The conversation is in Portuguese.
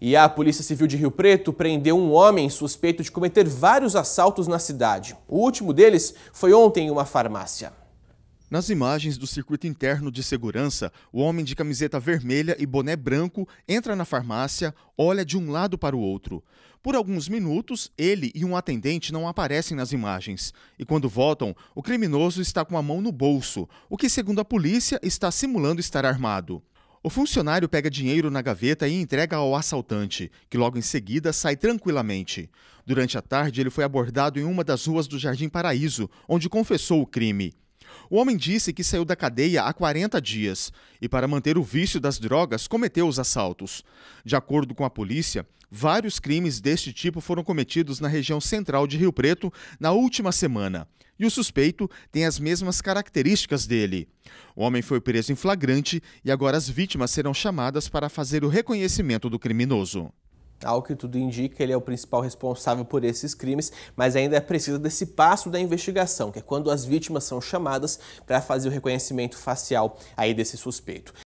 E a Polícia Civil de Rio Preto prendeu um homem suspeito de cometer vários assaltos na cidade. O último deles foi ontem em uma farmácia. Nas imagens do circuito interno de segurança, o homem de camiseta vermelha e boné branco entra na farmácia, olha de um lado para o outro. Por alguns minutos, ele e um atendente não aparecem nas imagens. E quando voltam, o criminoso está com a mão no bolso, o que, segundo a polícia, está simulando estar armado. O funcionário pega dinheiro na gaveta e entrega ao assaltante, que logo em seguida sai tranquilamente. Durante a tarde, ele foi abordado em uma das ruas do Jardim Paraíso, onde confessou o crime. O homem disse que saiu da cadeia há 40 dias e, para manter o vício das drogas, cometeu os assaltos. De acordo com a polícia, vários crimes deste tipo foram cometidos na região central de Rio Preto na última semana. E o suspeito tem as mesmas características dele. O homem foi preso em flagrante e agora as vítimas serão chamadas para fazer o reconhecimento do criminoso. Ao que tudo indica, ele é o principal responsável por esses crimes, mas ainda é preciso desse passo da investigação, que é quando as vítimas são chamadas para fazer o reconhecimento facial aí desse suspeito.